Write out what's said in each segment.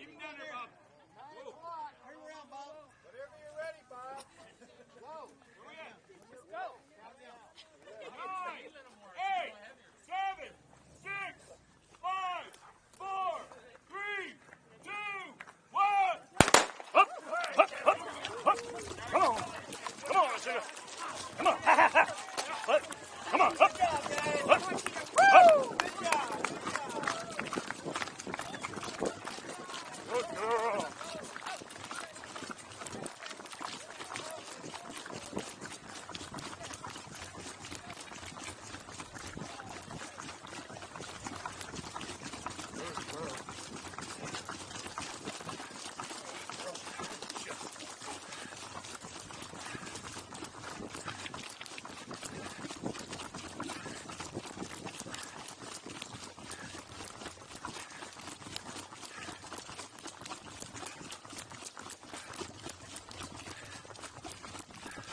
Keep him down there, Bob. Whoa. Turn around, Bob. Whenever you're ready, Bob. Whoa. Where we at? Let's go. Nine, eight, seven, six, five, four, three, two, one. Up, up, up, up. Come on. Come on, sugar. Come on. Up. Come on. Up. Up. Up. Good girl. Good girl.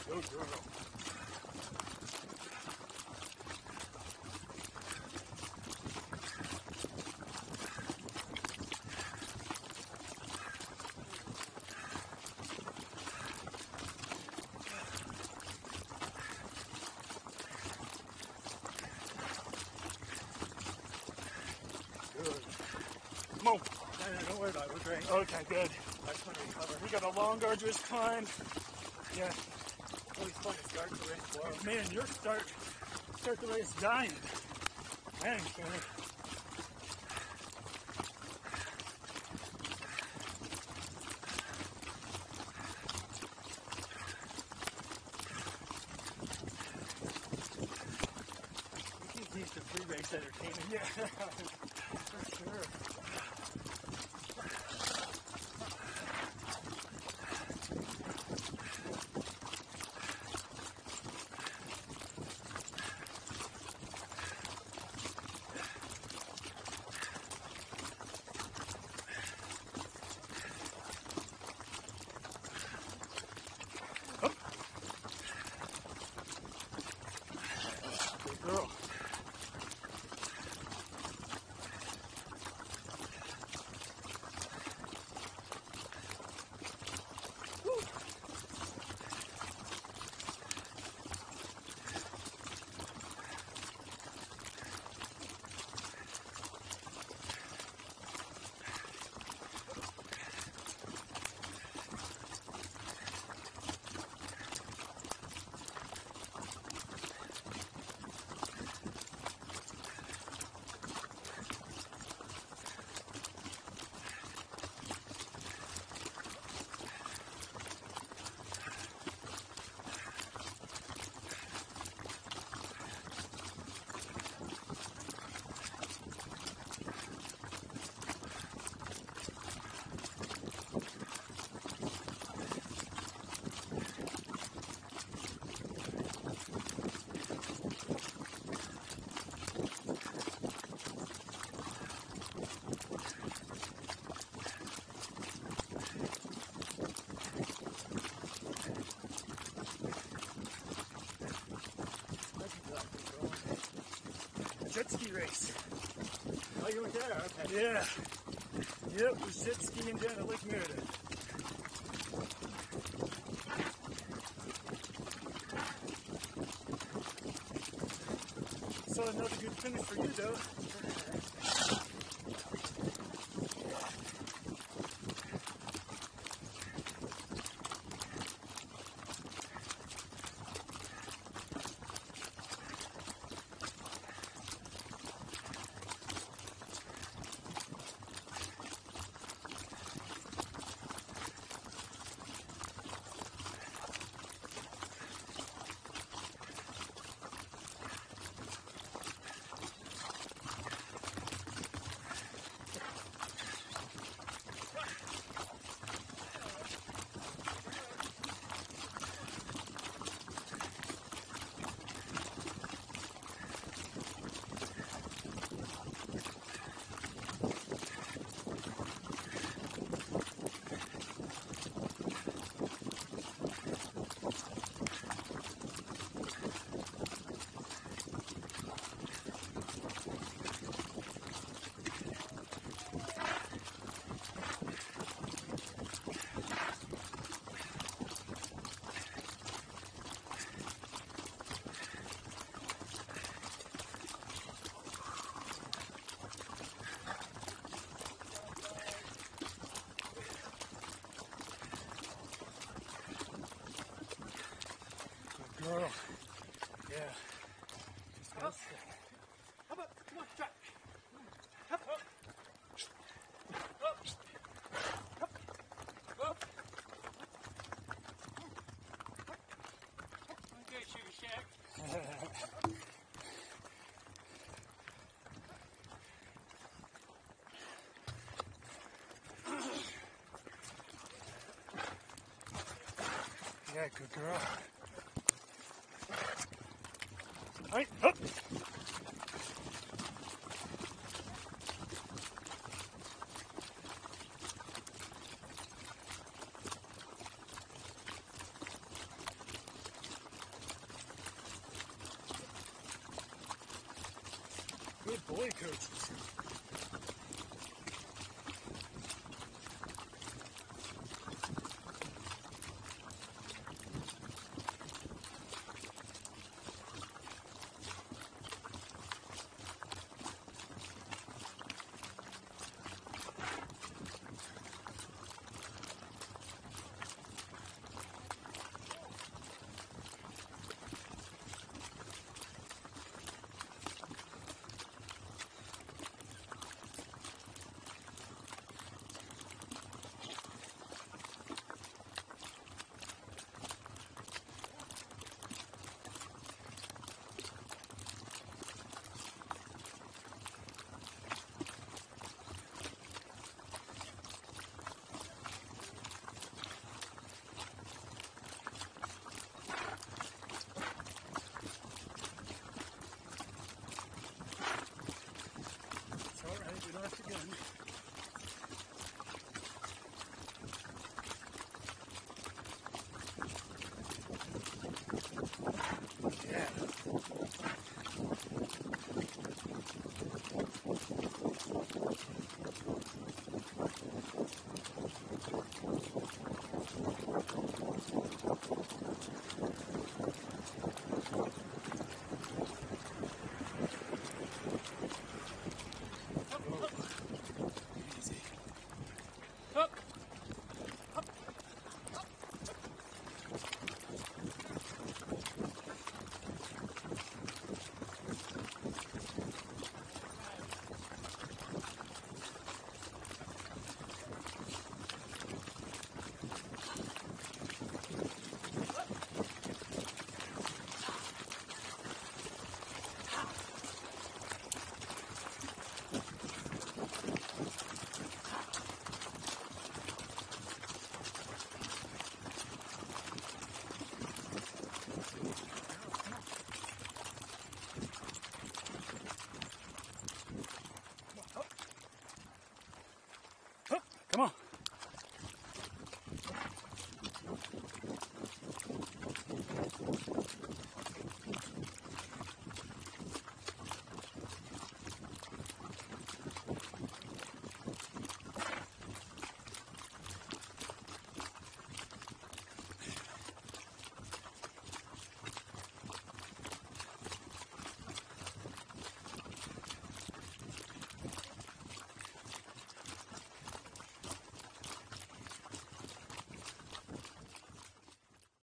Good. Come on. No, no, don't worry about it. We're great. Okay, good. I just want to recover. We got a long, arduous climb. Yeah. Always fun to start the race slow. Man, your start, start the race dying. Kenny. We keep these to free race entertainment. Yeah, Went there? Okay. Yeah. Yep, we're jet skiing down at Lake Meredith. So another good finish for you, though. Up. Up, up. Come on, Jack. Up, up. yeah, good girl right, up. Good boy, coaches.